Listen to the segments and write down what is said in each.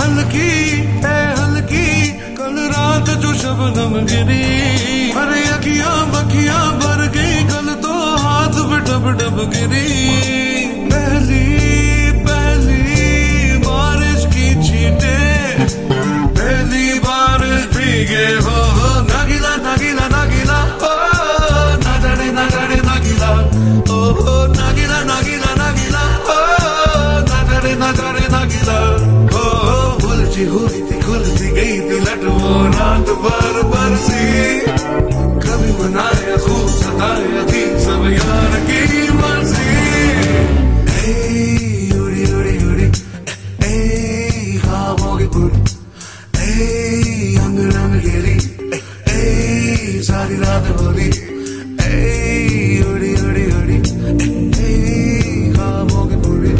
हल्की है, हल्की। कल रात जो शबनम गिरी हर अखियाँ बखिया भर गई। कल तो हाथ में डब डब गिरी। पहली पहली बारिश की छीटे। बार बरसी कभी मनाया खूब सताया थी, सब यार की मर्ज़ी। उड़ी उड़ी उड़ी। ए खाबों की पूरी। ए अंग रंग घेरी। ए सारी रात भरी ए उड़ी उड़ी उड़ी। ए खाबों की पूरी।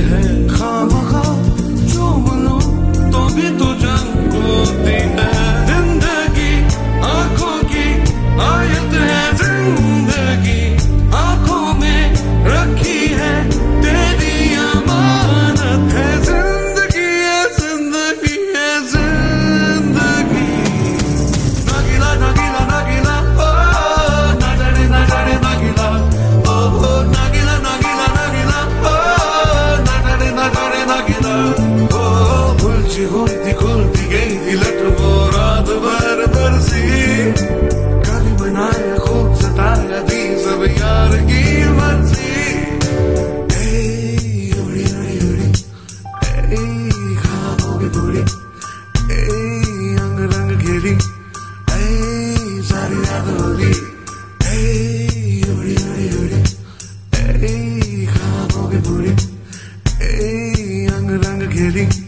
है। खाम खा जो बनो तो भी तो जंग को दे खुशी होती खुलती गई थी लट वो रात भर बरसी कभी मनाया खूब सताया थी सब यार की मर्ज़ी। सारी याद हो रही Hey, I'm gonna get it.